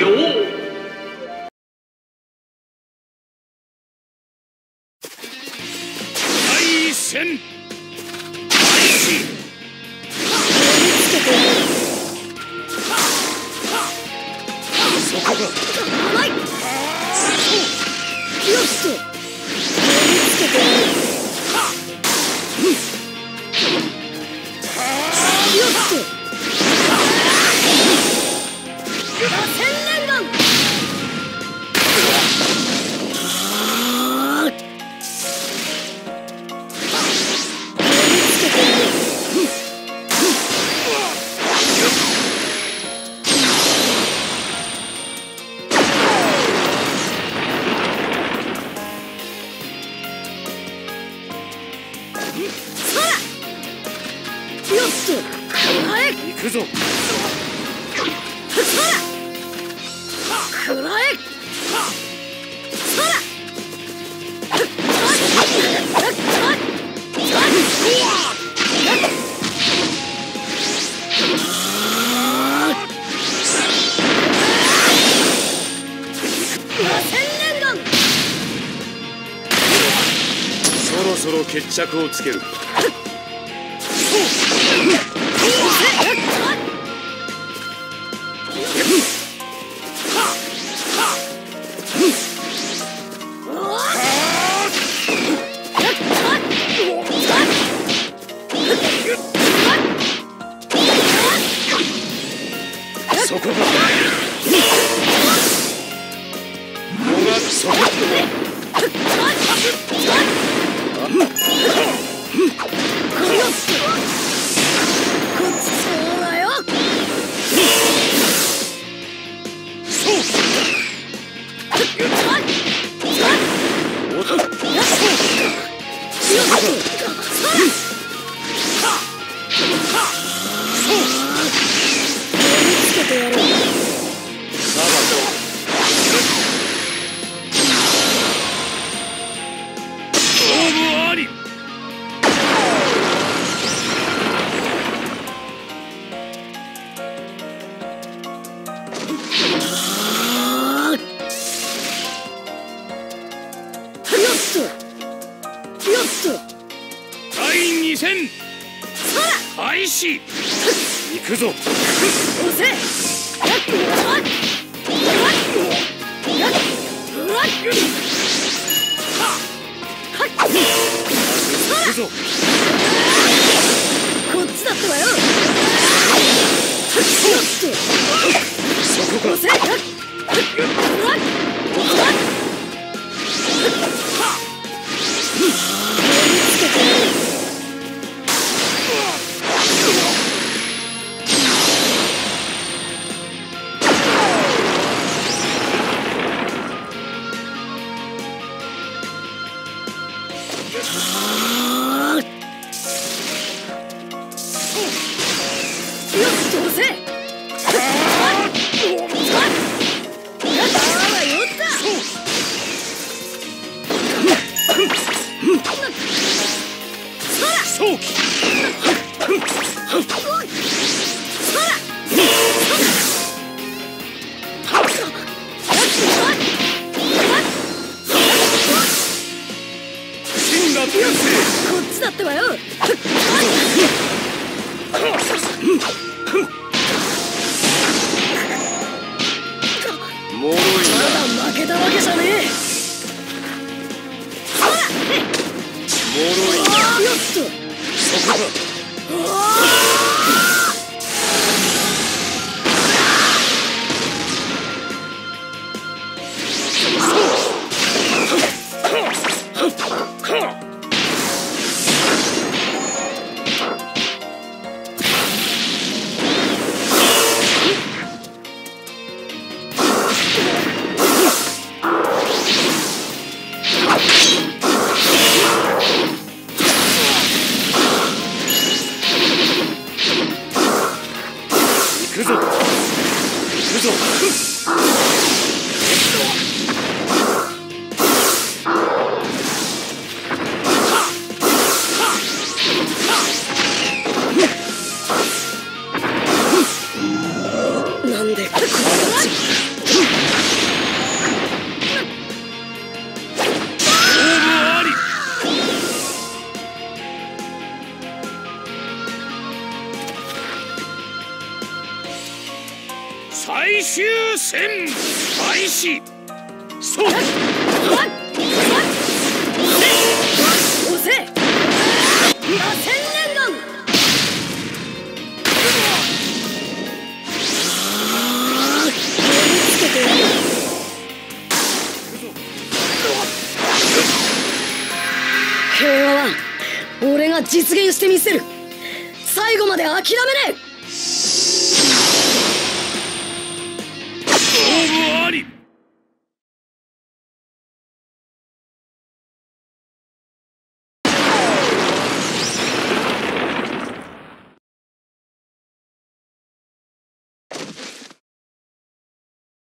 よ。行くぞ。くらえそろそろ決着をつける。そこだ 第2戦。開始。行くぞ。押せうわ行くぞ。行くぞ。最終戦開始。そう。押せ。螺旋念願あーつけて。やる平和は俺が実現してみせる。最後まで諦めねえ勝負あり。